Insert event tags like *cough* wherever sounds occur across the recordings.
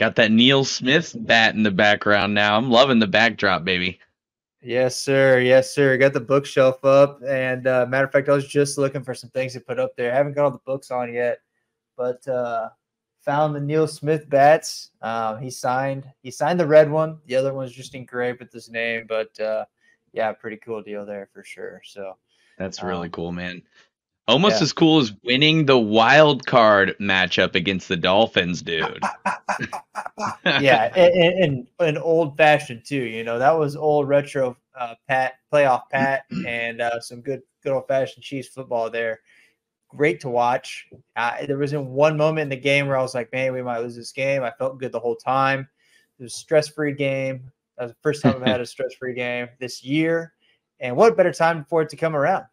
Got that Neil Smith bat in the background now. I'm loving the backdrop, baby. Yes, sir. Yes, sir. Got the bookshelf up. And uh, matter of fact, I was just looking for some things to put up there. I haven't got all the books on yet, but uh, found the Neil Smith bats. Um, he signed. He signed the red one. The other one's just engraved with his name. But uh, yeah, pretty cool deal there for sure. So that's really um, cool, man. Almost yeah. as cool as winning the wild card matchup against the Dolphins, dude. *laughs* yeah, and, and, and old fashioned too. You know that was old retro uh, pat playoff pat *clears throat* and uh, some good good old fashioned Chiefs football there. Great to watch. Uh, there wasn't one moment in the game where I was like, man, we might lose this game. I felt good the whole time. It was a stress free game. That was the first time I've had a *laughs* stress free game this year. And what better time for it to come around?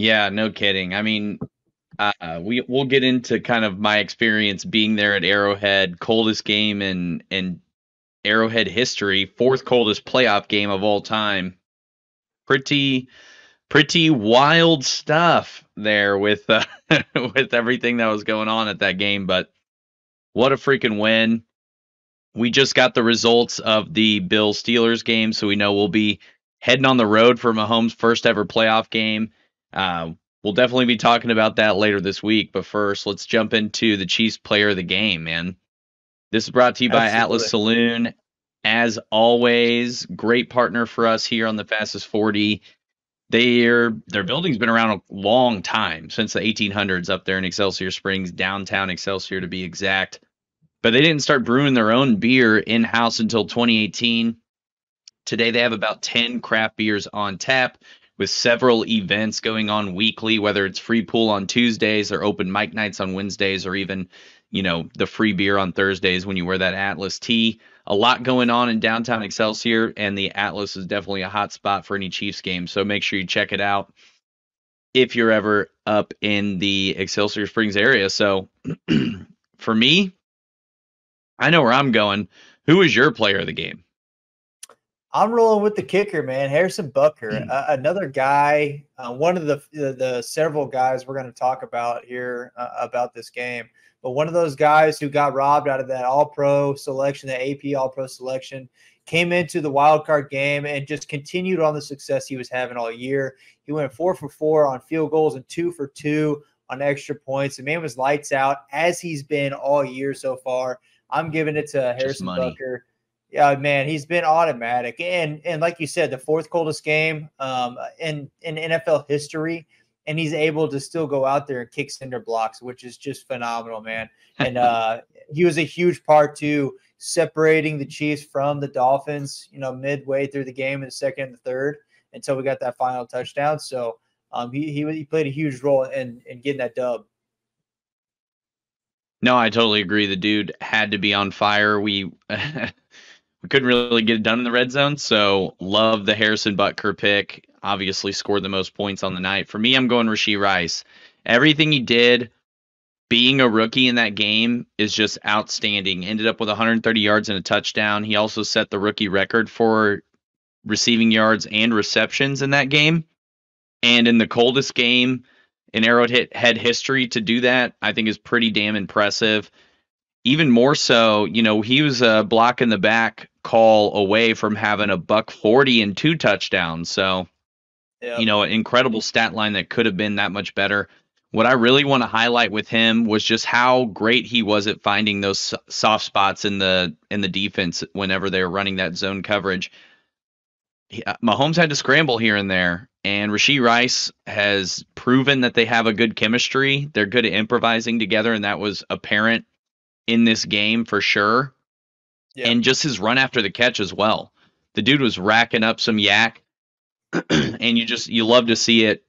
Yeah, no kidding. I mean, uh, we we'll get into kind of my experience being there at Arrowhead, coldest game in in Arrowhead history, fourth coldest playoff game of all time. Pretty pretty wild stuff there with uh, *laughs* with everything that was going on at that game, but what a freaking win. We just got the results of the Bill Steelers game, so we know we'll be heading on the road for Mahomes' first ever playoff game. Uh, we'll definitely be talking about that later this week. But first, let's jump into the Chiefs player of the game, man. This is brought to you by Absolutely. Atlas Saloon. As always, great partner for us here on the Fastest 40. Their their building's been around a long time since the 1800s up there in Excelsior Springs, downtown Excelsior to be exact. But they didn't start brewing their own beer in house until 2018. Today they have about 10 craft beers on tap with several events going on weekly, whether it's free pool on Tuesdays or open mic nights on Wednesdays, or even, you know, the free beer on Thursdays when you wear that Atlas tee. A lot going on in downtown Excelsior, and the Atlas is definitely a hot spot for any Chiefs game. So make sure you check it out if you're ever up in the Excelsior Springs area. So *clears throat* for me, I know where I'm going. Who is your player of the game? I'm rolling with the kicker, man. Harrison Butker, mm. uh, another guy, uh, one of the, the, the several guys we're going to talk about here uh, about this game. But one of those guys who got robbed out of that All Pro selection, the AP All Pro selection, came into the wild card game and just continued on the success he was having all year. He went four for four on field goals and two for two on extra points. The man was lights out as he's been all year so far. I'm giving it to Harrison Butker. Yeah, man, he's been automatic, and and like you said, the fourth coldest game um, in in NFL history, and he's able to still go out there and kick cinder blocks, which is just phenomenal, man. *laughs* And uh, he was a huge part to separating the Chiefs from the Dolphins. You know, midway through the game in the second and the third, until we got that final touchdown. So um, he, he he played a huge role in in getting that dub. No, I totally agree. The dude had to be on fire. We *laughs* we couldn't really get it done in the red zone. So love the Harrison Butker pick. Obviously scored the most points on the night. For me, I'm going Rashee Rice. Everything he did, being a rookie in that game, is just outstanding. Ended up with 130 yards and a touchdown. He also set the rookie record for receiving yards and receptions in that game. And in the coldest game in Arrowhead history to do that, I think is pretty damn impressive even more so, you know, he was a block in the back call away from having a buck 40 and two touchdowns. So, yep. you know, an incredible stat line that could have been that much better. What I really want to highlight with him was just how great he was at finding those soft spots in the in the defense whenever they were running that zone coverage. He, uh, Mahomes had to scramble here and there, and Rashee Rice has proven that they have a good chemistry. They're good at improvising together, and that was apparent in this game for sure. Yeah. And just his run after the catch as well. The dude was racking up some YAC, *clears throat* and you just you love to see it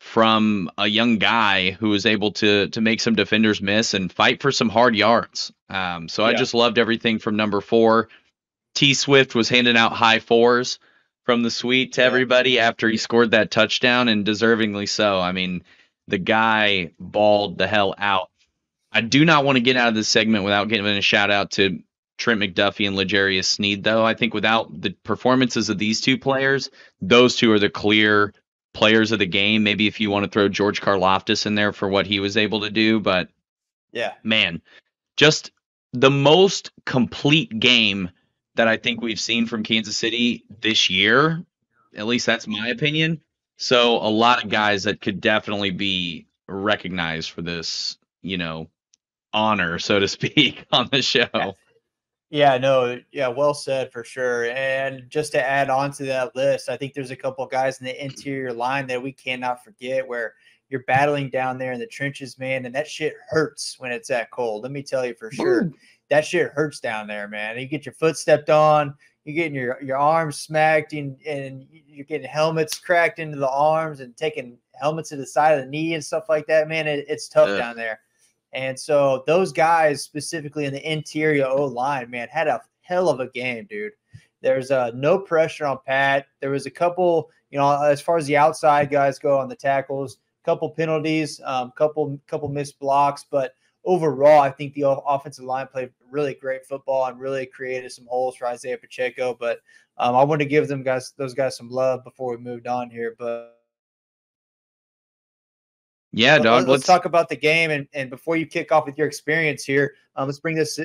from a young guy who was able to to make some defenders miss and fight for some hard yards. Um, so yeah. I just loved everything from number four. T Swift was handing out high fours from the suite to yeah. everybody after he scored that touchdown and deservingly so. I mean, the guy balled the hell out I do not want to get out of this segment without giving a shout out to Trent McDuffie and L'Jarius Sneed, though. I think without the performances of these two players, those two are the clear players of the game. Maybe if you want to throw George Karlaftis in there for what he was able to do, but yeah, man, just the most complete game that I think we've seen from Kansas City this year. At least that's my opinion. So a lot of guys that could definitely be recognized for this, you know, honor, so to speak, *laughs* on the show. Yeah, no, yeah, well said for sure. And just to add on to that list, I think there's a couple guys in the interior line that we cannot forget where you're battling down there in the trenches, man, and that shit hurts when it's that cold. Let me tell you for sure. That shit hurts down there, man. You get your foot stepped on, you're getting your, your arms smacked, and, and you're getting helmets cracked into the arms and taking helmets to the side of the knee and stuff like that, man. It, it's tough down there. And so those guys, specifically in the interior O line, man, had a hell of a game, dude. There's uh, no pressure on Pat. There was a couple, you know, as far as the outside guys go on the tackles, couple penalties, um, couple couple missed blocks, but overall, I think the offensive line played really great football and really created some holes for Isaiah Pacheco. But um, I want to give them guys those guys some love before we moved on here. But yeah, dog. Let's, let's, talk about the game, and, and before you kick off with your experience here, um, let's bring this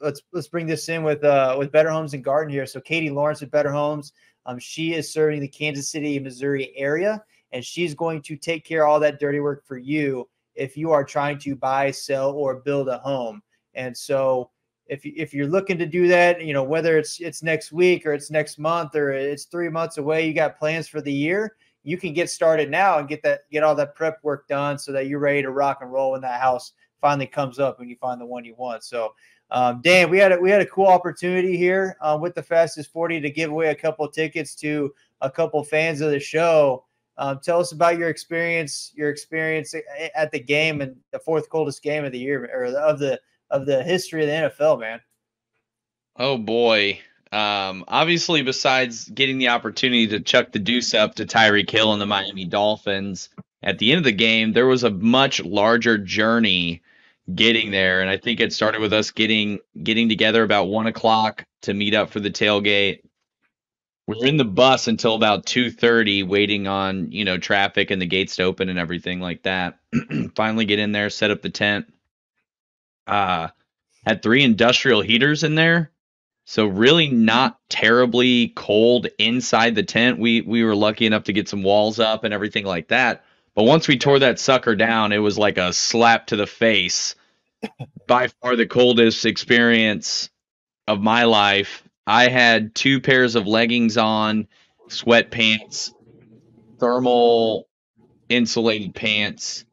let's let's bring this in with uh with Better Homes and Garden here. So Katie Lawrence with Better Homes, um, she is serving the Kansas City, Missouri area, and she's going to take care of all that dirty work for you if you are trying to buy, sell, or build a home. And so if if you're looking to do that, you know whether it's it's next week or it's next month or it's three months away, you got plans for the year you can get started now and get that get all that prep work done so that you're ready to rock and roll when that house finally comes up and you find the one you want. So, um, Dan, we had a, we had a cool opportunity here uh, with the fastest 40 to give away a couple tickets to a couple fans of the show. Um, tell us about your experience, your experience at the game and the fourth coldest game of the year or of the of the history of the NFL, man. Oh boy, um, obviously, besides getting the opportunity to chuck the deuce up to Tyreek Hill and the Miami Dolphins at the end of the game, there was a much larger journey getting there, and I think it started with us getting getting together about one o'clock to meet up for the tailgate. We were in the bus until about two thirty, waiting on you know traffic and the gates to open and everything like that. *clears throat* Finally, get in there, set up the tent. Uh, had three industrial heaters in there so really not terribly cold inside the tent. We we were lucky enough to get some walls up and everything like that. But once we tore that sucker down, it was like a slap to the face. By far the coldest experience of my life. I had two pairs of leggings on, sweatpants, thermal insulated pants.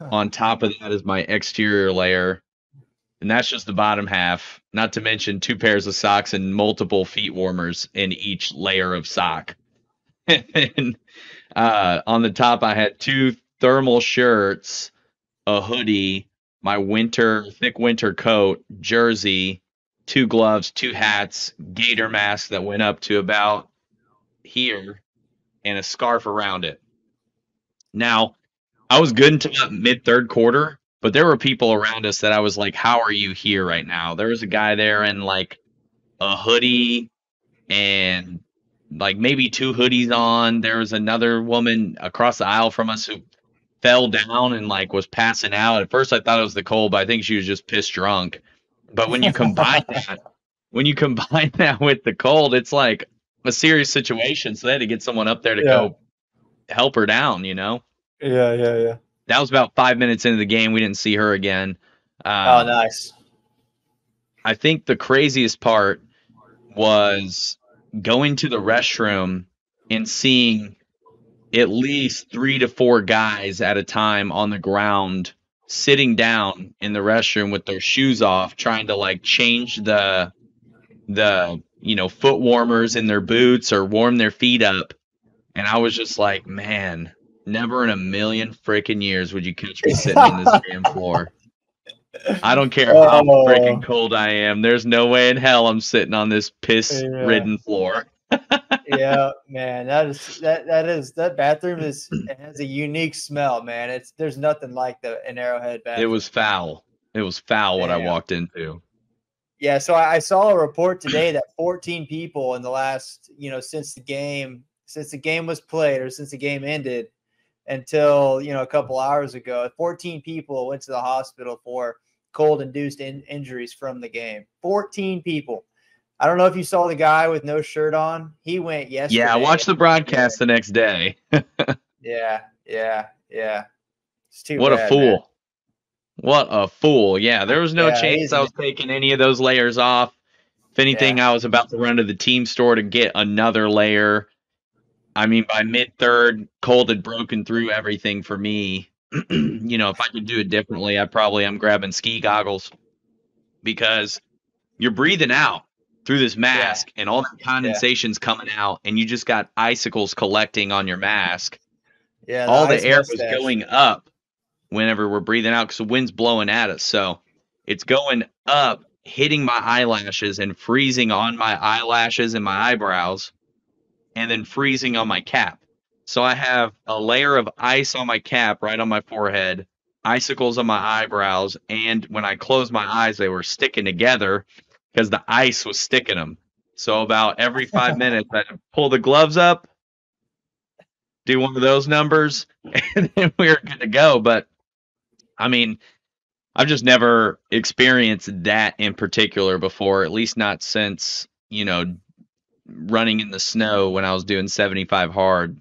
On top of that is my exterior layer and that's just the bottom half. Not to mention two pairs of socks and multiple feet warmers in each layer of sock. *laughs* and uh, on the top, I had two thermal shirts, a hoodie, my winter thick winter coat, jersey, two gloves, two hats, gator mask that went up to about here, and a scarf around it. Now, I was good until mid third quarter but there were people around us that I was like, "How are you here right now?" There was a guy there in like a hoodie and like maybe two hoodies on. There was another woman across the aisle from us who fell down and like was passing out. At first, I thought it was the cold, but I think she was just pissed drunk. But when you combine *laughs* that, when you combine that with the cold, it's like a serious situation. So they had to get someone up there to yeah. go help her down. You know? Yeah, yeah, yeah that was about five minutes into the game. We didn't see her again. Um, oh, nice. I think the craziest part was going to the restroom and seeing at least three to four guys at a time on the ground sitting down in the restroom with their shoes off trying to like change the the you know foot warmers in their boots or warm their feet up and i was just like man Never in a million freaking years would you catch me sitting on this damn floor. I don't care how oh. freaking cold I am. There's no way in hell I'm sitting on this piss-ridden yeah. floor. *laughs* yeah, man, that is that that is that bathroom is it has a unique smell, man. It's there's nothing like the an Arrowhead bathroom. It was foul. It was foul what I walked into. Yeah, so I, I saw a report today that 14 people in the last, you know, since the game since the game was played or since the game ended until you know a couple hours ago. 14 people went to the hospital for cold induced in- injuries from the game. 14 people. I don't know if you saw the guy with no shirt on. He went yesterday. Yeah, I watched the broadcast the next day. *laughs* yeah, yeah, yeah. It's too what bad, a fool. man. What a fool. Yeah, there was no Yeah, chance I was taking any of those layers off. If anything, I was about to run to the team store to get another layer. I mean, by mid third, cold had broken through everything for me. *clears throat* you know, if I could do it differently, I probably am grabbing ski goggles because you're breathing out through this mask and all the condensation's coming out, and you just got icicles collecting on your mask Yeah, all the air mustache. was going up whenever we're breathing out because the wind's blowing at us. So it's going up, hitting my eyelashes and freezing on my eyelashes and my eyebrows, and then freezing on my cap. So I have a layer of ice on my cap right on my forehead, icicles on my eyebrows, and when I closed my eyes, they were sticking together because the ice was sticking them. So about every five *laughs* minutes, I'd pull the gloves up, do one of those numbers, *laughs* and then we were good to go. But I mean, I've just never experienced that in particular before, at least not since, you know, running in the snow when I was doing 75 hard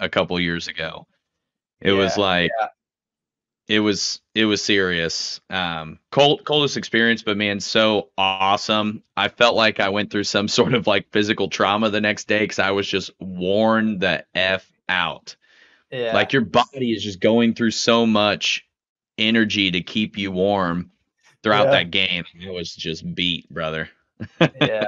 a couple years ago. It was Yeah, like it was it was serious. Um cold coldest experience, but man, so awesome. I felt like I went through some *laughs* sort of like physical trauma the next day because I was just worn the F out. Yeah. Like your body is just going through so much energy to keep you warm throughout Yeah. that game. I was just beat, brother. *laughs* yeah.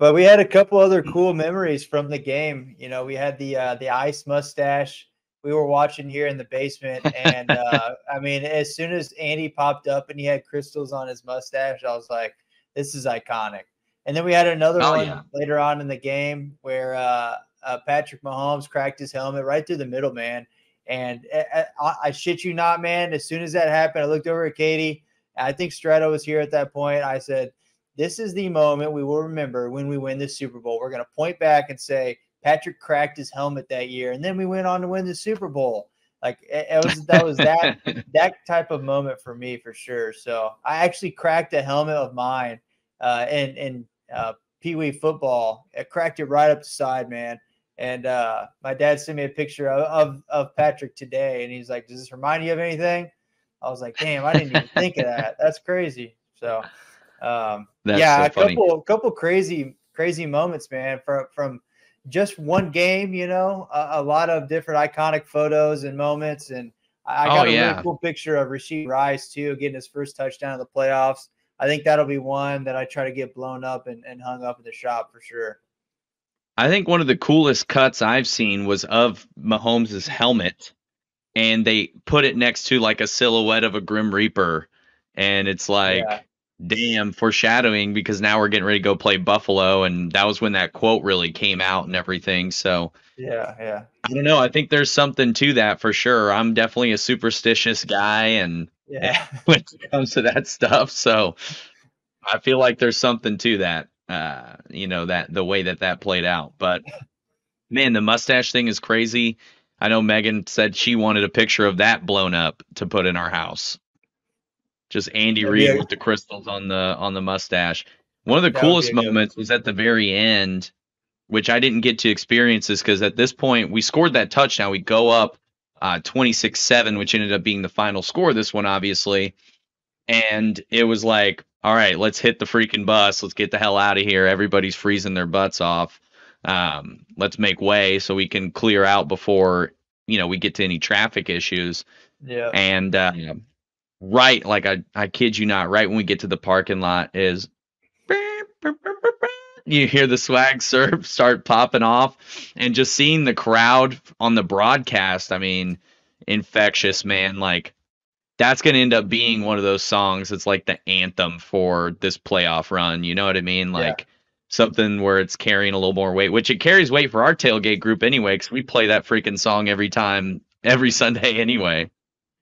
But we had a couple other cool memories from the game. You know, we had the uh, the ice mustache. We were watching here in the basement, and *laughs* uh, I mean, as soon as Andy popped up and he had crystals on his mustache, I was like, "This is iconic." And then we had another Oh, one yeah. later on in the game where uh, uh, Patrick Mahomes cracked his helmet right through the middle, man. And uh, I, I shit you not, man. As soon as that happened, I looked over at Katie. I think Strato was here at that point. I said, this is the moment we will remember when we win the Super Bowl. We're going to point back and say Patrick cracked his helmet that year, and then we went on to win the Super Bowl. Like it, it was that was that *laughs* that type of moment for me for sure. So I actually cracked a helmet of mine uh, in in uh, Pee Wee football. I cracked it right up the side, man. And uh, my dad sent me a picture of, of of Patrick today, and he's like, "Does this remind you of anything?" I was like, "Damn, I didn't even think of that. That's crazy." So. Um, That's yeah, so a couple couple crazy crazy moments, man, from from just one game. You know, a, a lot of different iconic photos and moments, and I, I Oh, got a yeah. really cool picture of Rashee Rice too, getting his first touchdown in the playoffs. I think that'll be one that I try to get blown up and, and hung up in the shop for sure. I think one of the coolest cuts I've seen was of Mahomes' helmet, and they put it next to like a silhouette of a Grim Reaper, and it's like, Yeah. Damn, foreshadowing because now we're getting ready to go play Buffalo, and that was when that quote really came out and everything. So Yeah, yeah, I don't know. I think there's something to that for sure. I'm definitely a superstitious guy, and yeah. *laughs* when it comes to that stuff. So I feel like there's something to that. Uh, you know that the way that that played out. But man, the mustache thing is crazy. I know Megan said she wanted a picture of that blown up to put in our house. Just Andy That'd Reid a- with the crystals on the on the mustache. One of the That coolest moments was at the very end, which I didn't get to experience this because at this point we scored that touchdown. We go up uh, 26-7, which ended up being the final score. This one, obviously, and it was like, all right, let's hit the freaking bus. Let's get the hell out of here. Everybody's freezing their butts off. Um, let's make way so we can clear out before you know we get to any traffic issues. Yeah. And uh, right, like I, I kid you not, right when we get to the parking lot is you hear the swag surf *laughs* start popping off, and just seeing the crowd on the broadcast. I mean, infectious, man. Like that's going to end up being one of those songs. It's like the anthem for this playoff run. You know what I mean? Yeah. Like something where it's carrying a little more weight, which it carries weight for our tailgate group anyway, because we play that freaking song every time, every *laughs* Sunday anyway.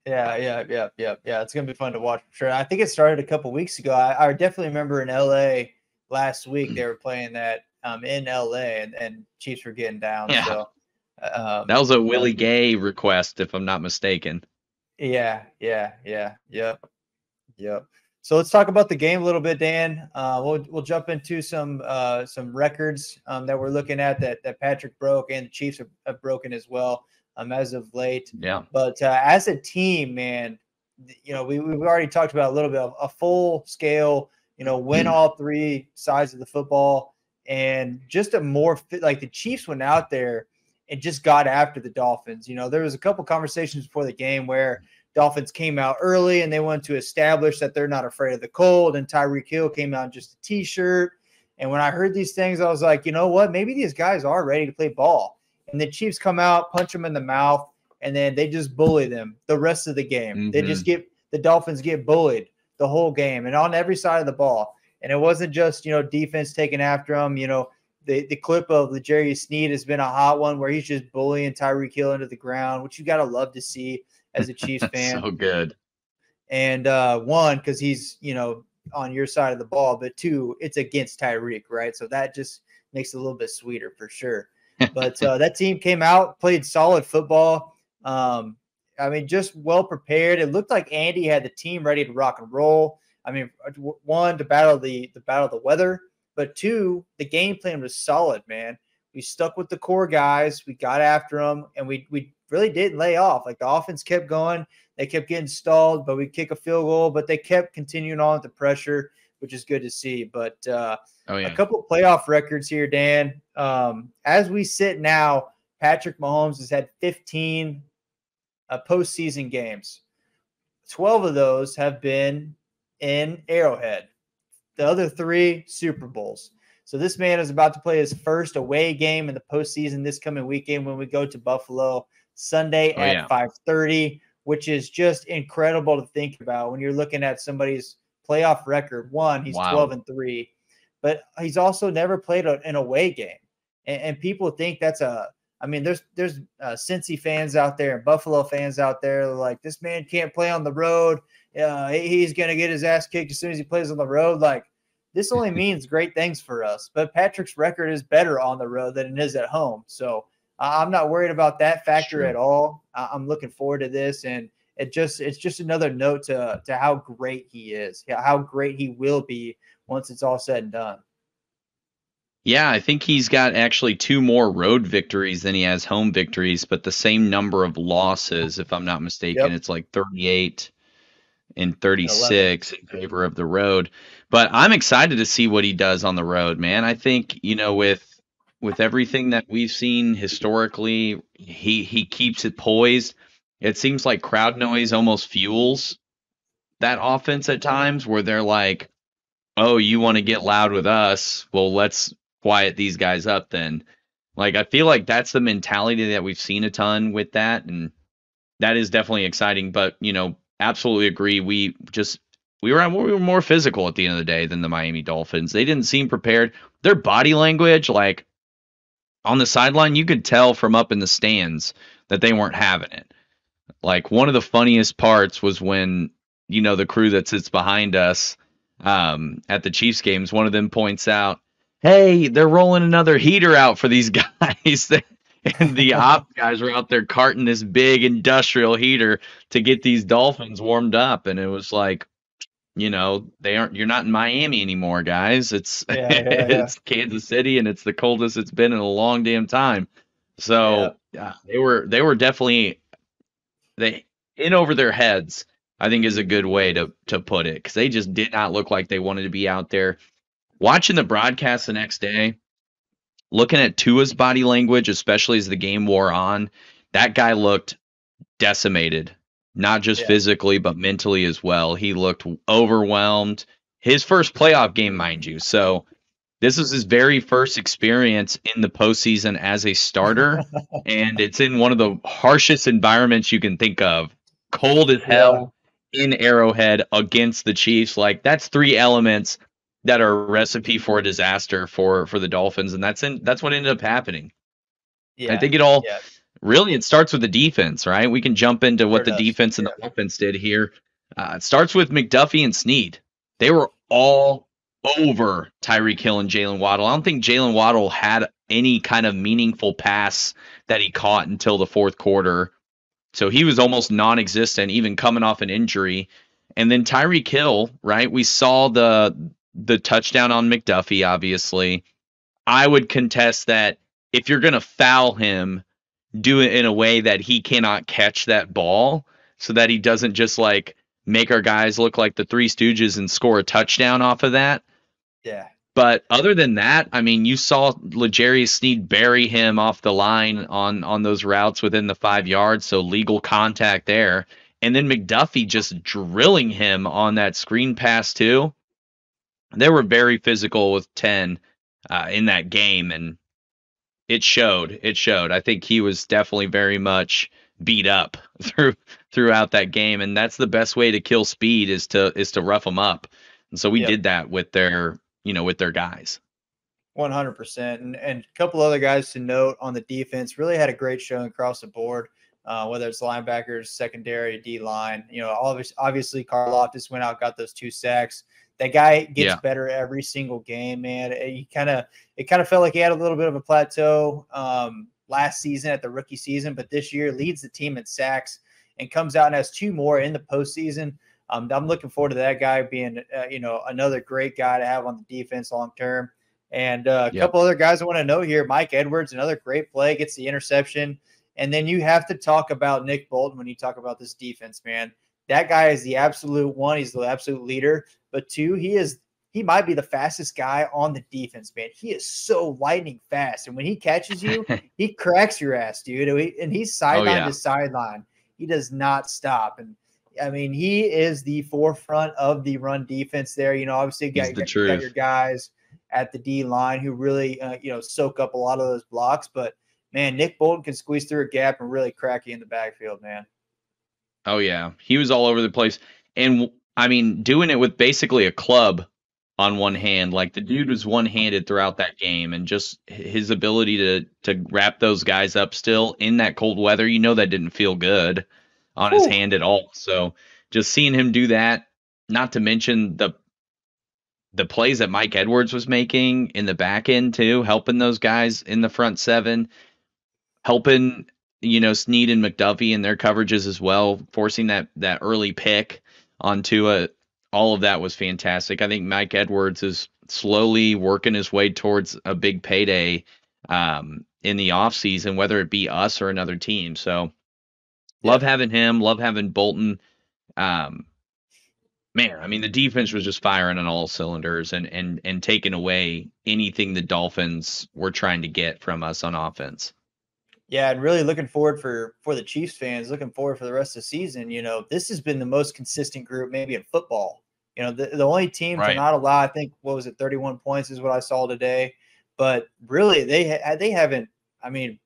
Yeah, yeah, yeah, yeah, yeah. It's gonna be fun to watch for sure. I think it started a couple weeks ago. I, I definitely remember in LA last week they were playing that um, in LA and, and Chiefs were getting down. Yeah. So um, That was a Willie Gay request, if I'm not mistaken. yeah, yeah, yeah, yep. Yep. So let's talk about the game a little bit, Dan. Uh, we'll we'll jump into some uh, some records um, that we're looking at that that Patrick broke and the Chiefs have, have broken as well um, as of late. Yeah. But uh, as a team, man, you know we we've already talked about a little bit of a full scale, you know, win Mm. all three sides of the football, and just a more fit, like the Chiefs went out there and just got after the Dolphins. You know, there was a couple conversations before the game where Dolphins came out early and they wanted to establish that they're not afraid of the cold. And Tyreek Hill came out in just a t-shirt. And when I heard these things, I was like, you know what? Maybe these guys are ready to play ball. And the Chiefs come out, punch them in the mouth, and then they just bully them the rest of the game. They just get the Dolphins get bullied the whole game and on every side of the ball. And it wasn't just you know defense taking after them. You know the the clip of the Jerry Sneed has been a hot one where he's just bullying Tyreek Hill into the ground, which you gotta love to see as a Chiefs *laughs* fan. so good. and uh, one because he's you know on your side of the ball, but two, it's against Tyreek, right? So that just makes it a little bit sweeter for sure. But uh, that team came out, played solid football. Um, I mean, just well prepared. It looked like Andy had the team ready to rock and roll. I mean, one to battle the the battle the weather, but two, the game plan was solid, man. We stuck with the core guys. We got after them, and we we really didn't lay off. Like the offense kept going. They kept getting stalled, but we kick a field goal. But they kept continuing on with the pressure, which is good to see. But uh, Oh a yeah. couple playoff records here, Dan. Um, as we sit now, Patrick Mahomes has had 15 uh, postseason games. 12 of those have been in Arrowhead. The other three Super Bowls. So this man is about to play his first away game in the postseason this coming weekend when we go to Buffalo Sunday Oh, at yeah. 5:30, which is just incredible to think about when you're looking at somebody's playoff record. One, he's Wow. 12 and three, but he's also never played a, an away game, and, and people think that's a. I mean, there's there's uh, Cincy fans out there and Buffalo fans out there like this man can't play on the road. Uh, he's gonna get his ass kicked as soon as he plays on the road. Like this only *laughs* means great things for us. But Patrick's record is better on the road than it is at home. So I'm not worried about that factor Sure. at all. I'm looking forward to this, and it just it's just another note to to how great he is, how great he will be once it's all said and done. Yeah, I think he's got actually two more road victories than he has home victories, but the same number of losses, if I'm not mistaken. Yep. It's like 38 and 36 in favor of the road. But I'm excited to see what he does on the road, man. I think, you know, with with everything that we've seen historically, he he keeps it poised. It seems like crowd noise almost fuels that offense at times where they're like, "Oh, you want to get loud with us? Well, let's quiet these guys up then." Like I feel like that's the mentality that we've seen a ton with that and that is definitely exciting, but you know, absolutely agree. We just we were we were more physical at the end of the day than the Miami Dolphins. They didn't seem prepared. Their body language like on the sideline, you could tell from up in the stands that they weren't having it. Like one of the funniest parts was when you know the crew that sits behind us um, at the Chiefs games. One of them points out, "Hey, they're rolling another heater out for these *laughs* guys." *laughs* and the *laughs* op guys were out there carting this big industrial heater to get these dolphins warmed up, and it was like. You know, they aren't. You're not in Miami anymore, guys. It's Yeah, yeah, yeah. it's Kansas City, and it's the coldest it's been in a long damn time. So yeah, they were they were definitely they in over their heads. I think is a good way to to put it because they just did not look like they wanted to be out there. Watching the broadcast the next day, looking at Tua's body language, especially as the game wore on, that guy looked decimated, not just Yeah. physically but mentally as well. He looked overwhelmed. His first playoff game, mind you. So this was his very first experience in the postseason as a starter, *laughs* and it's in one of the harshest environments you can think of. Cold as hell in Arrowhead against the Chiefs. Like that's three elements that are a recipe for a disaster for for the Dolphins, and that's in that's what ended up happening. Yeah, I think it all yeah. really it starts with the defense, right? We can jump into what the does, defense and the offense did here. Uh, it starts with McDuffie and Sneed. They were all over Tyreek Hill and Jalen Waddle. I don't think Jalen Waddle had any kind of meaningful pass that he caught until the fourth quarter. So he was almost non-existent, even coming off an injury. And then Tyreek Hill, right? We saw the the touchdown on McDuffie, obviously. I would contest that if you're gonna foul him, do it in a way that he cannot catch that ball so that he doesn't just like make our guys look like the three stooges and score a touchdown off of that. Yeah. But other than that, I mean, you saw L'Jarius Sneed bury him off the line on on those routes within the five yards, so legal contact there. And then McDuffie just drilling him on that screen pass too. They were very physical with ten uh, in that game, and it showed. It showed. I think he was definitely very much beat up *laughs* through throughout that game, and that's the best way to kill speed is to is to rough them up. And so we yep. did that with their you know with their guys. One hundred percent, and and a couple other guys to note on the defense really had a great showing across the board. Uh, whether it's linebackers, secondary, D line, you know, obviously, obviously Karlaftis went out, got those two sacks. That guy gets yeah. better every single game, man. He kind of it kind of felt like he had a little bit of a plateau um, last season at the rookie season, but this year leads the team in sacks and comes out and has two more in the postseason. Um, I'm looking forward to that guy being, uh, you know, another great guy to have on the defense long term. And uh, a yep. couple other guys I want to know here: Mike Edwards, another great play, gets the interception. And then you have to talk about Nick Bolton when you talk about this defense, man. That guy is the absolute one. He's the absolute leader. But two, he is he might be the fastest guy on the defense, man. He is so lightning fast. And when he catches you, *laughs* he cracks your ass, dude. And he's sideline oh, yeah. to sideline. He does not stop. And I mean, he is the forefront of the run defense there. You know, obviously, you got, got, got, your guys at the D line who really, uh, you know, soak up a lot of those blocks. But man, Nick Bolton can squeeze through a gap and really crack you in the backfield, man. Oh, yeah. He was all over the place. And I mean, doing it with basically a club on one hand. Like the dude was one handed throughout that game, and just his ability to to wrap those guys up still in that cold weather. You know that didn't feel good on Ooh. his hand at all. So just seeing him do that, not to mention the the plays that Mike Edwards was making in the back end too, helping those guys in the front seven, helping you know Sneed and McDuffie in their coverages as well, forcing that that early pick onto a all of that was fantastic. I think Mike Edwards is slowly working his way towards a big payday um, in the offseason, whether it be us or another team. So love having him, love having Bolton. Um, man, I mean the defense was just firing on all cylinders and and and taking away anything the Dolphins were trying to get from us on offense. Yeah, and really looking forward for for the Chiefs fans, looking forward for the rest of the season. You know, this has been the most consistent group maybe in football. You know, the, the only team right. to not allow, I think, what was it, 31 points is what I saw today. But really, they they haven't. I mean,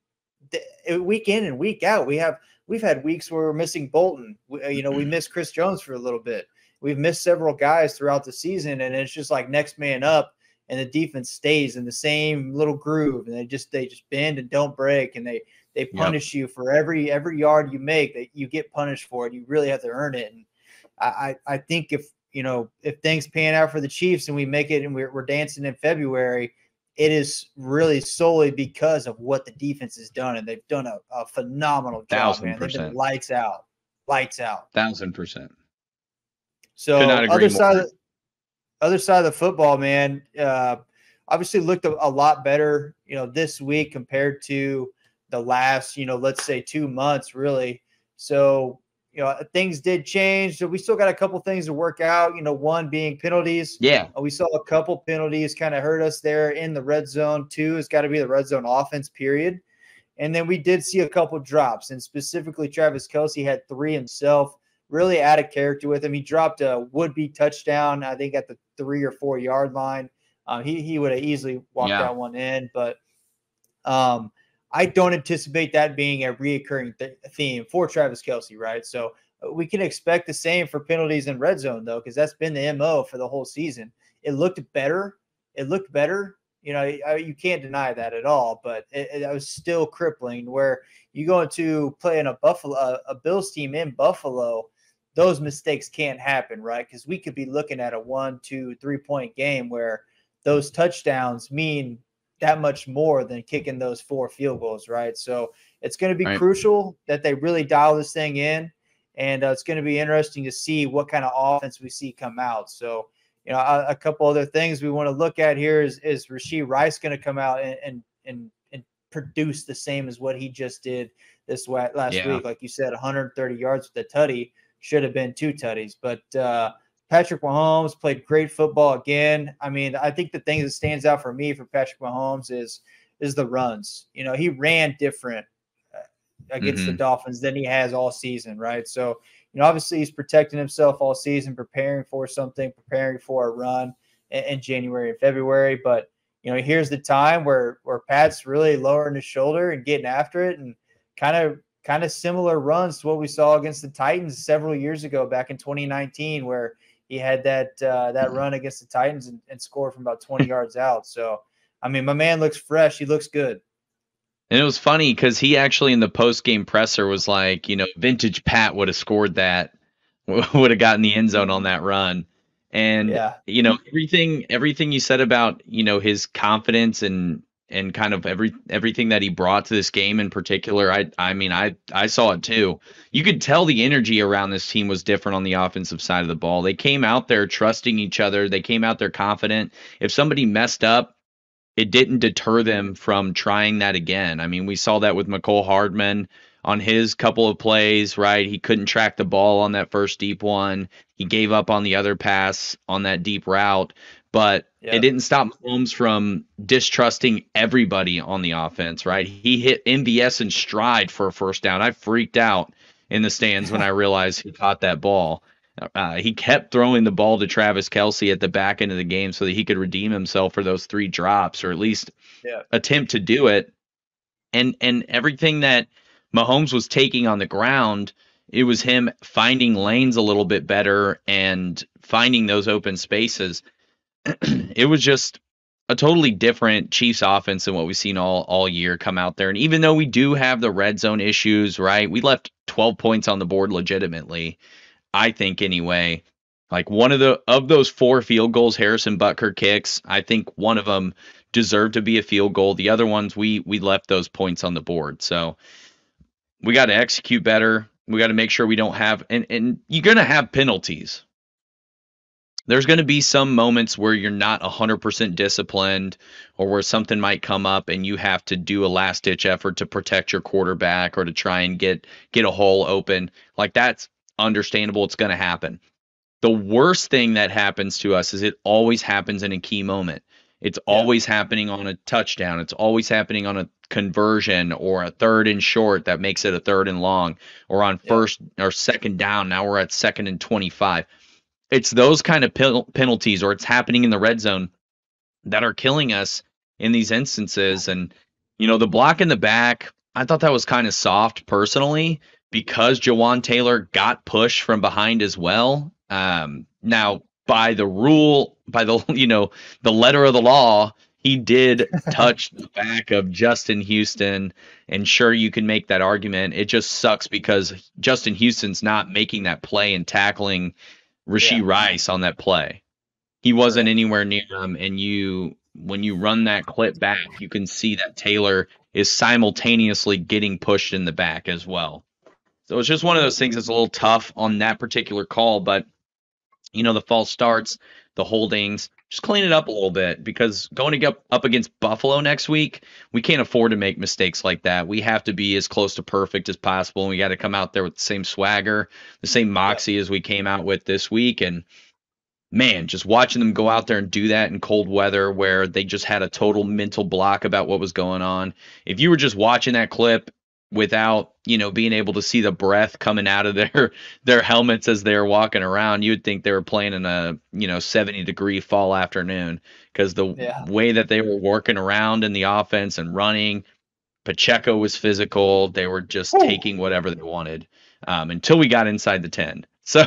week in and week out, we have we've had weeks where we're missing Bolton. We, uh, you know, we mm-hmm. missed Chris Jones for a little bit. We've missed several guys throughout the season, and it's just like next man up and the defense stays in the same little groove and they just they just bend and don't break and they they punish yep. you for every every yard you make that you get punished for it you really have to earn it and i i think if you know if things pan out for the chiefs and we make it and we're, we're dancing in february it is really solely because of what the defense has done and they've done a, a phenomenal job Thousand man percent. they've been lights out lights out thousand percent so other side of, other side of the football, man, uh, obviously looked a, a, lot better, you know, this week compared to the last, you know, let's say two months, really. So, you know, things did change. So we still got a couple things to work out. You know, one being penalties. Yeah, uh, we saw a couple penalties kind of hurt us there in the red zone. Two has got to be the red zone offense. Period. And then we did see a couple drops, and specifically Travis Kelce had three himself really out of character with him. He dropped a would be touchdown, I think, at the three or four yard line. Uh, he he would have easily walked yeah. that one in, but um, I don't anticipate that being a reoccurring th- theme for Travis Kelce, right? So uh, we can expect the same for penalties in red zone, though, because that's been the mo for the whole season. It looked better. It looked better. You know, you can't deny that at all, but it, it was still crippling. Where you go into playing a Buffalo, a Bills team in Buffalo, those mistakes can't happen, right? Because we could be looking at a one, two, three point game where those touchdowns mean that much more than kicking those four field goals, right? So it's going to be right. crucial that they really dial this thing in and uh, it's going to be interesting to see what kind of offense we see come out. So, you know, a, a couple other things we want to look at here is is Rashee Rice going to come out and and and, and produce the same as what he just did this last yeah. week? Like you said, 130 yards with the tutty should have been two tutties, but. uh Patrick Mahomes played great football again. I mean, I think the thing that stands out for me for Patrick Mahomes is is the runs. You know, he ran different uh, against mm-hmm. the Dolphins than he has all season, right? So, you know, obviously he's protecting himself all season, preparing for something, preparing for a run in, in January and February. But you know, here's the time where where Pat's really lowering his shoulder and getting after it, and kind of kind of similar runs to what we saw against the Titans several years ago, back in 2019, where he had that uh, that mm-hmm. run against the Titans and, and scored from about 20 yards out. So I mean, my man looks fresh. He looks good. And it was funny because he actually in the post game presser was like, you know, vintage Pat would have scored that, *laughs* would have gotten the end zone on that run. And yeah. you know, everything everything you said about, you know, his confidence and and kind of every everything that he brought to this game in particular, I I mean, I I saw it too. You could tell the energy around this team was different on the offensive side of the ball. They came out there trusting each other. They came out there confident. If somebody messed up, it didn't deter them from trying that again. I mean, we saw that with Mecole Hardman on his couple of plays, right? He couldn't track the ball on that first deep one. He gave up on the other pass on that deep route, but yep. it didn't stop Holmes from distrusting everybody on the offense, right? He hit MVS in stride for a first down. I freaked out in the stands when I *laughs* realized he caught that ball. Uh, he kept throwing the ball to Travis Kelce at the back end of the game so that he could redeem himself for those three drops, or at least yeah. attempt to do it. And and everything that Mahomes was taking on the ground, it was him finding lanes a little bit better and finding those open spaces. *clears throat* it was just a totally different Chiefs offense than what we've seen all all year come out there. And even though we do have the red zone issues, right? We left 12 points on the board legitimately. I think anyway. Like one of the of those four field goals Harrison Butker kicks, I think one of them deserved to be a field goal. The other ones we we left those points on the board. So we got to execute better. We got to make sure we don't have and and you're going to have penalties. There's going to be some moments where you're not 100% disciplined or where something might come up and you have to do a last ditch effort to protect your quarterback or to try and get get a hole open. Like that's understandable. It's going to happen. The worst thing that happens to us is it always happens in a key moment. It's yeah. always happening on a touchdown. It's always happening on a conversion or a third and short that makes it a third and long or on yeah. first or second down. Now we're at second and 25. It's those kind of penalties or it's happening in the red zone that are killing us in these instances. And, you know, the block in the back, I thought that was kind of soft personally because Jawaan Taylor got pushed from behind as well. Um, now, by the rule, by the *laughs* you know the letter of the law, he did *laughs* touch the back of Justin Houston, and sure you can make that argument. It just sucks because Justin Houston's not making that play and tackling Rashee yeah. Rice on that play. He wasn't anywhere near him, and you when you run that clip back, you can see that Taylor is simultaneously getting pushed in the back as well. So it's just one of those things that's a little tough on that particular call. But, you know, the false starts, the holdings, just clean it up a little bit because going to get up against Buffalo next week, we can't afford to make mistakes like that. We have to be as close to perfect as possible. And we got to come out there with the same swagger, the same moxie as we came out with this week. And, man, just watching them go out there and do that in cold weather where they just had a total mental block about what was going on. If you were just watching that clip without you know being able to see the breath coming out of their *laughs* their helmets as they're walking around you'd think they were playing in a you know 70 degree fall afternoon because the yeah. way that they were working around in the offense and running pacheco was physical they were just taking whatever they wanted um, until we got inside the 10 *laughs* so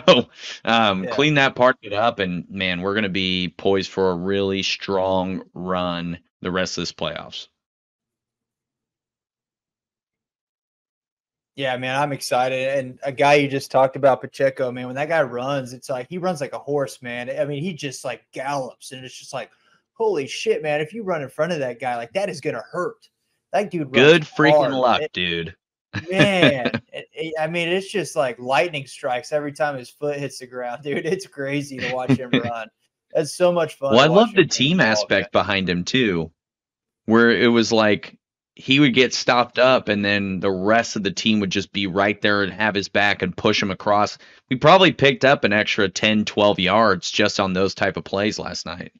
um, yeah. clean that part it up and man we're going to be poised for a really strong run the rest of this playoffs Yeah, man, I'm excited. And a guy you just talked about, Pacheco, man, when that guy runs, it's like he runs like a horse, man. I mean, he just like gallops, and it's just like, holy shit, man. If you run in front of that guy, like that is gonna hurt. That dude good freaking hard. luck, dude. Man, *laughs* it, it, I mean, it's just like lightning strikes every time his foot hits the ground, *laughs* dude. It's crazy to watch him *laughs* run. That's so much fun. Well, I love the team aspect behind him too, where it was like he would get stopped up and then the rest of the team would just be right there and have his back and push him across. We probably picked up an extra 10, 12 yards just on those type of plays last night.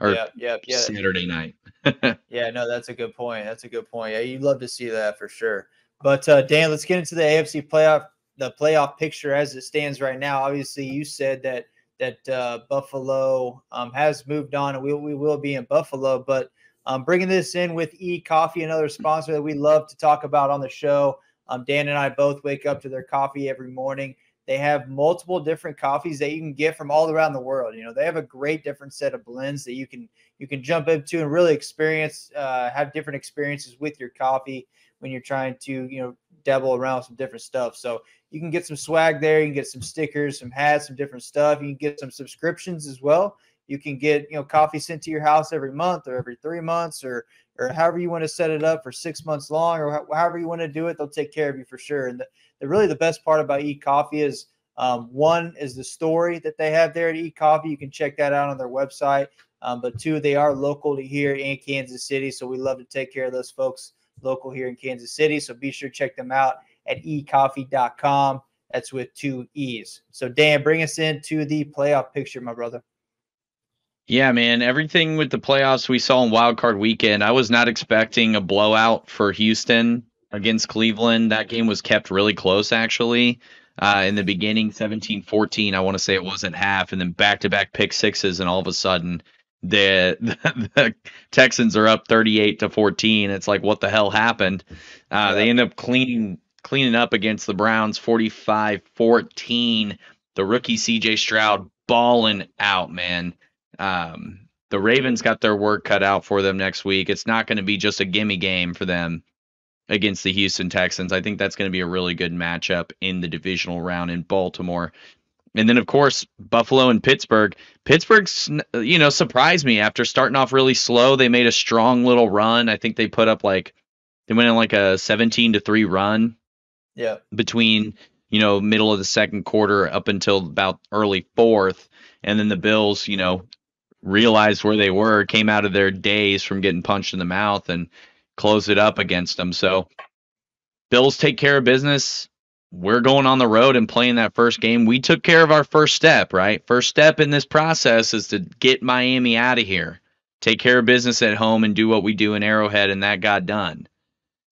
Or yeah, yeah, yeah. Saturday night. *laughs* yeah, no, that's a good point. That's a good point. Yeah, you'd love to see that for sure. But uh, Dan, let's get into the AFC playoff the playoff picture as it stands right now. Obviously, you said that that uh, Buffalo um, has moved on, and we, we will be in Buffalo. But um, bringing this in with E Coffee, another sponsor that we love to talk about on the show. Um, Dan and I both wake up to their coffee every morning. They have multiple different coffees that you can get from all around the world. You know, they have a great different set of blends that you can you can jump into and really experience, uh, have different experiences with your coffee when you're trying to you know dabble around some different stuff. So you can get some swag there. You can get some stickers, some hats, some different stuff. You can get some subscriptions as well. You can get you know coffee sent to your house every month or every three months or or however you want to set it up for six months long or however you want to do it. They'll take care of you for sure. And the, the really the best part about E Coffee is um, one is the story that they have there at E Coffee. You can check that out on their website. Um, but two, they are local to here in Kansas City, so we love to take care of those folks local here in Kansas City. So be sure to check them out at ecoffee.com. That's with two E's. So, Dan, bring us into the playoff picture, my brother. Yeah, man. Everything with the playoffs we saw in Wild Card Weekend, I was not expecting a blowout for Houston against Cleveland. That game was kept really close, actually. Uh, in the beginning, 17 14, I want to say it wasn't half, and then back to back pick sixes, and all of a sudden, the, the, *laughs* the Texans are up 38 to 14. It's like, what the hell happened? Uh, yeah. They end up cleaning cleaning up against the Browns 45 14. The rookie CJ Stroud balling out, man. Um, the Ravens got their work cut out for them next week. It's not going to be just a gimme game for them against the Houston Texans. I think that's going to be a really good matchup in the divisional round in Baltimore. And then, of course, Buffalo and Pittsburgh. Pittsburgh's, you know, surprised me after starting off really slow. They made a strong little run. I think they put up like, they went in like a 17 to 3 run yeah. Between, you know, middle of the second quarter up until about early fourth. And then the Bills, you know, realized where they were, came out of their days from getting punched in the mouth and closed it up against them. So Bills take care of business. We're going on the road and playing that first game. We took care of our first step, right? First step in this process is to get Miami out of here, take care of business at home, and do what we do in Arrowhead, and that got done.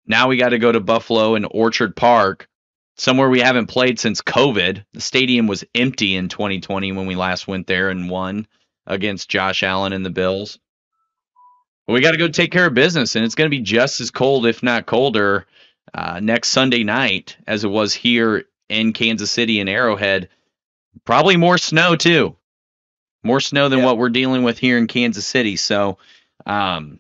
Now we got to go to Buffalo and Orchard Park, somewhere we haven't played since COVID. The stadium was empty in 2020 when we last went there and won against Josh Allen and the Bills. But we got to go take care of business, and it's going to be just as cold, if not colder, uh, next Sunday night as it was here in Kansas City and Arrowhead. Probably more snow too, more snow than yeah. what we're dealing with here in Kansas City. So, um,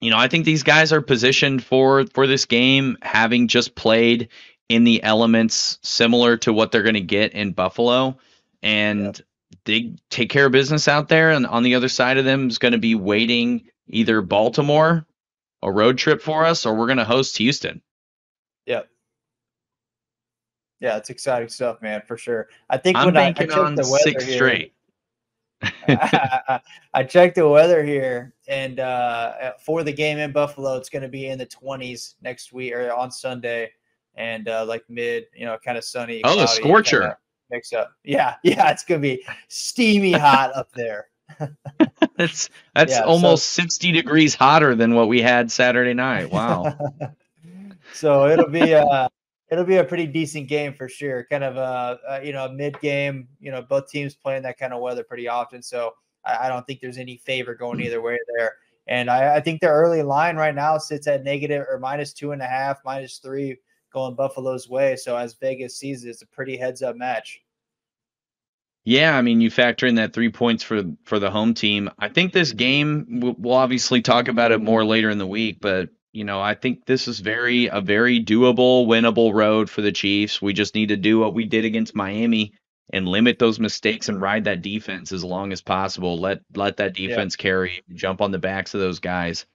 you know, I think these guys are positioned for for this game, having just played in the elements similar to what they're going to get in Buffalo, and yeah. They take care of business out there. And on the other side of them is going to be waiting either Baltimore, a road trip for us, or we're going to host Houston. Yep. Yeah, it's exciting stuff, man, for sure. I think I'm when banking I, I on six here, straight. *laughs* I, checked the weather here, and uh, for the game in Buffalo, it's going to be in the 20s next week or on Sunday, and uh, like mid, you know, kind of sunny. Oh, a scorcher. Mix up. Yeah, *laughs* yeah, it's going to be steamy hot up there. *laughs* that's that's yeah, almost so, 60 degrees hotter than what we had Saturday night. Wow. *laughs* so it'll be uh it'll be a pretty decent game for sure. Kind of a, a you know mid game. You know both teams playing that kind of weather pretty often, so I, I don't think there's any favor going either way there. And I, I, think the early line right now sits at negative or minus two and a half, minus three going Buffalo's way. So as Vegas sees it, it's a pretty heads up match. Yeah, I mean, you factor in that three points for for the home team. I think this game we'll obviously talk about it more later in the week, but you know, I think this is very a very doable, winnable road for the Chiefs. We just need to do what we did against Miami and limit those mistakes and ride that defense as long as possible. Let let that defense yeah. carry, jump on the backs of those guys.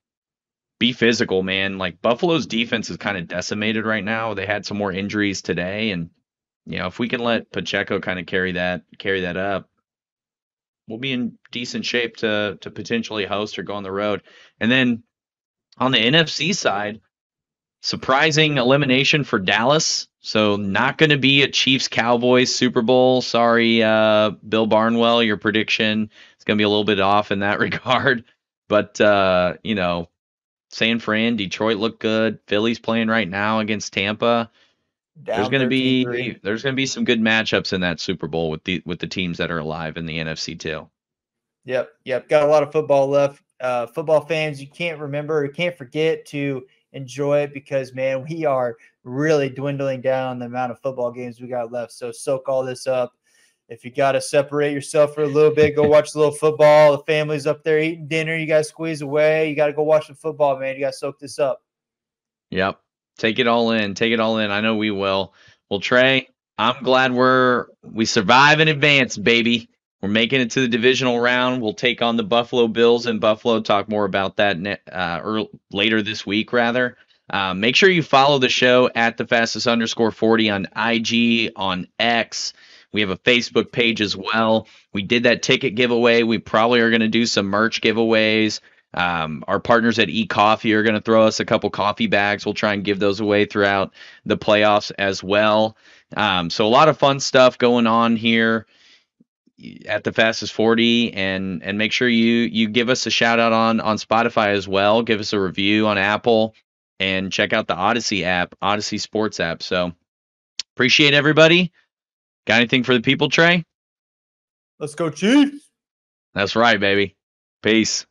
Be physical, man. Like Buffalo's defense is kind of decimated right now. They had some more injuries today, and you know if we can let Pacheco kind of carry that carry that up, we'll be in decent shape to to potentially host or go on the road. And then on the NFC side, surprising elimination for Dallas. So not going to be a Chiefs Cowboys Super Bowl. Sorry, uh, Bill Barnwell, your prediction is going to be a little bit off in that *laughs* regard. But uh, you know, San Fran, Detroit look good. Philly's playing right now against Tampa. Down there's going to be there's going to be some good matchups in that Super Bowl with the with the teams that are alive in the NFC too. Yep, yep. Got a lot of football left. Uh, football fans, you can't remember, you can't forget to enjoy it because man, we are really dwindling down the amount of football games we got left. So soak all this up. If you got to separate yourself for a little bit, go watch a little football. The family's up there eating dinner. You got to squeeze away. You got to go watch the football, man. You got to soak this up. Yep. Take it all in. Take it all in. I know we will. Well, Trey, I'm glad we're we survive in advance, baby. We're making it to the divisional round. We'll take on the Buffalo Bills in Buffalo. Talk more about that uh, early, later this week, rather. Uh, make sure you follow the show at the fastest underscore 40 on IG, on X. We have a Facebook page as well. We did that ticket giveaway. We probably are going to do some merch giveaways. Um, our partners at eCoffee are going to throw us a couple coffee bags. We'll try and give those away throughout the playoffs as well. Um, so a lot of fun stuff going on here at the fastest 40 and and make sure you you give us a shout out on on Spotify as well. Give us a review on Apple and check out the Audacy app, Audacy Sports app. So appreciate everybody. Got anything for the people, Trey? Let's go, Chiefs. That's right, baby. Peace.